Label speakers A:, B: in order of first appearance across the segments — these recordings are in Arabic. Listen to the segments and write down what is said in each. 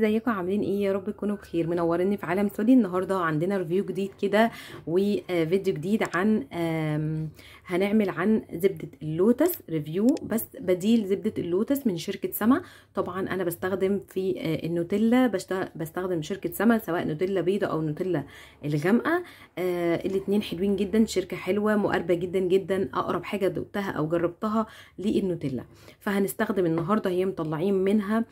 A: ازيكم؟ عاملين إيه؟ يا رب تكونوا بخير. منوريني في عالم سولي النهارده عندنا review جديد كده وفيديو جديد عن هنعمل عن زبدة اللوتس. review بس بديل زبدة اللوتس من شركة سما. طبعا أنا بستخدم في النوتيلا. بستخدم شركة سما سواء نوتيلا بيضة أو نوتيلا الغامقة. الاثنين حلوين جدا. شركة حلوة مقربه جدا جدا. أقرب حاجة دقتها أو جربتها للنوتيلا. فهنستخدم النهارده هي مطلعين منها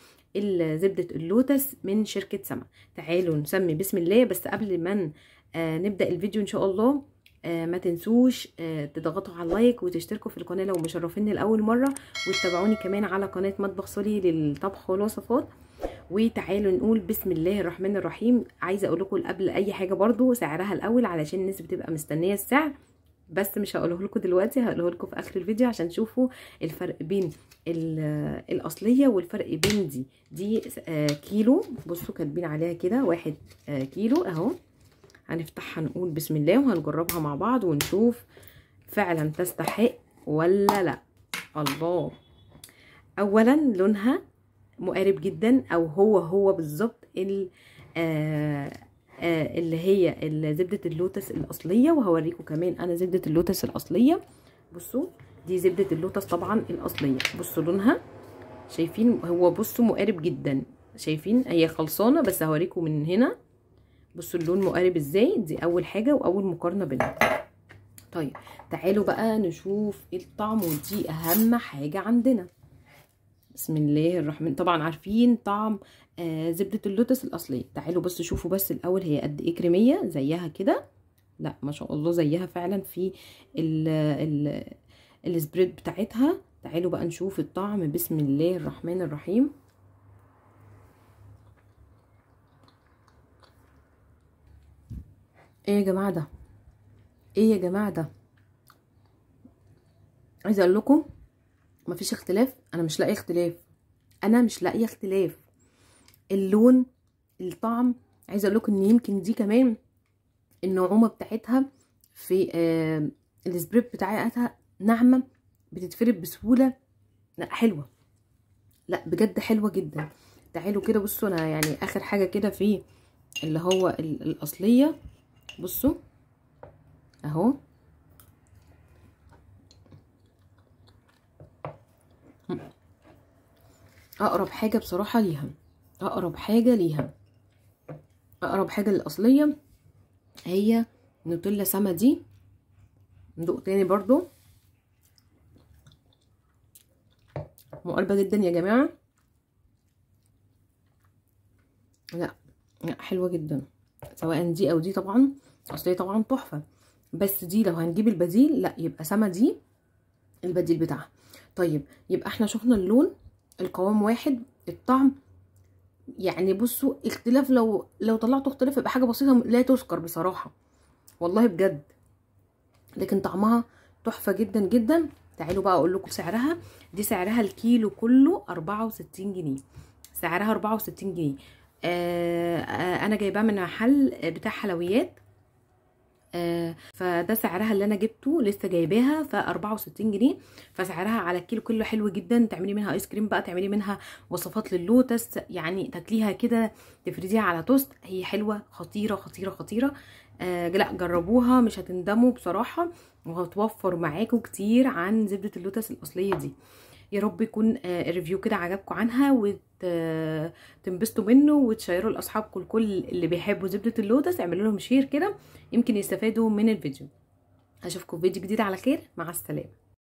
A: زبدة اللوتس من شركة سما. تعالوا نسمي بسم الله بس قبل ما آه نبدأ الفيديو إن شاء الله آه ما تنسوش آه تضغطوا على ال like وتشتركوا في القناة لو مشرفيني لأول مرة وتتابعوني كمان على قناة مطبخ سولي للطبخ والوصفات. وتعالوا نقول بسم الله الرحمن الرحيم. عايزة أقول لكم قبل أي حاجة برضو سعرها الأول علشان الناس بتبقى مستنية السعر. بس مش هقوله لكم دلوقتي هقوله لكم في آخر الفيديو عشان تشوفوا الفرق بين الأصلية والفرق بين دي. دي آه كيلو. بصوا كاتبين عليها كده واحد آه كيلو أهو. هنفتحها نقول بسم الله وهنجربها مع بعض ونشوف فعلا تستحق ولا لأ. الله. اولا لونها مقارب جدا أو هو هو بالظبط اللي هي زبدة اللوتس الأصلية وهوريكم كمان أنا زبدة اللوتس الأصلية. بصوا دي زبدة اللوتس طبعا الأصلية. بصوا لونها. شايفين؟ هو بصوا مقارب جدا. شايفين؟ هي خلصانة بس هوريكم من هنا. بصوا اللون مقارب إزاي؟ دي أول حاجة وأول مقارنة بينهم. طيب تعالوا بقى نشوف الطعم ودي أهم حاجة عندنا. بسم الله الرحمن طبعا عارفين طعم آه زبدة اللوتس الأصلية. تعالوا بس شوفوا بس الأول هي قد إيه كريمية زيها كده. لا ما شاء الله زيها فعلا في ال ال السبريد بتاعتها. تعالوا بقى نشوف الطعم. بسم الله الرحمن الرحيم. إيه يا جماعة ده؟ إيه يا جماعة ده؟ عايزة أقول لكم مفيش اختلاف؟ أنا مش لاقية اختلاف. أنا مش لاقية اختلاف. اللون الطعم عايزة أقول لكم إن يمكن دي كمان النعومة بتاعتها في آه السبريد بتاعتها ناعمة بتتفرد بسهولة. لا حلوة. لا بجد حلوة جدا. تعالوا كده بصوا أنا يعني آخر حاجة كده في اللي هو الأصلية. بصوا أهو. أقرب حاجة بصراحة ليها. أقرب حاجة ليها. أقرب حاجة للأصلية هي نوتيلا سما دي. ندوق تاني برضو. مقربة جدا يا جماعة. لا لا حلوة جدا. سواء دي أو دي طبعا أصلية طبعا تحفة. بس دي لو هنجيب البديل لا يبقى سما دي البديل بتاعها. طيب يبقى إحنا شفنا اللون. القوام واحد الطعم. يعني بصوا اختلاف لو لو طلعتوا اختلاف يبقى حاجة بسيطة لا تذكر بصراحة. والله بجد. لكن طعمها تحفة جدا جدا. تعالوا بقى أقول لكم سعرها. دي سعرها الكيلو كله 64 جنيه. سعرها 64 جنيه. آه آه أنا جايباها من محل بتاع حلويات. فده سعرها اللي أنا جبته لسه جايباها ف 64 جنيه. فسعرها على الكيلو كله حلو جدا. تعملي منها ايس كريم بقى تعملي منها وصفات للوتس يعني تاكليها كده تفرديها على توست هي حلوة خطيرة خطيرة خطيرة. آه لا جربوها مش هتندموا بصراحة. وهتوفر معاكم كتير عن زبدة اللوتس الأصلية دي. يا رب يكون آه ال review كده عجبكم عنها وتنبسطوا منه وتشيروا لأصحابكم الكل اللي بيحبوا زبدة اللوتس. اعملوا لهم share كده يمكن يستفادوا من الفيديو. أشوفكم في فيديو جديد على خير. مع السلامة.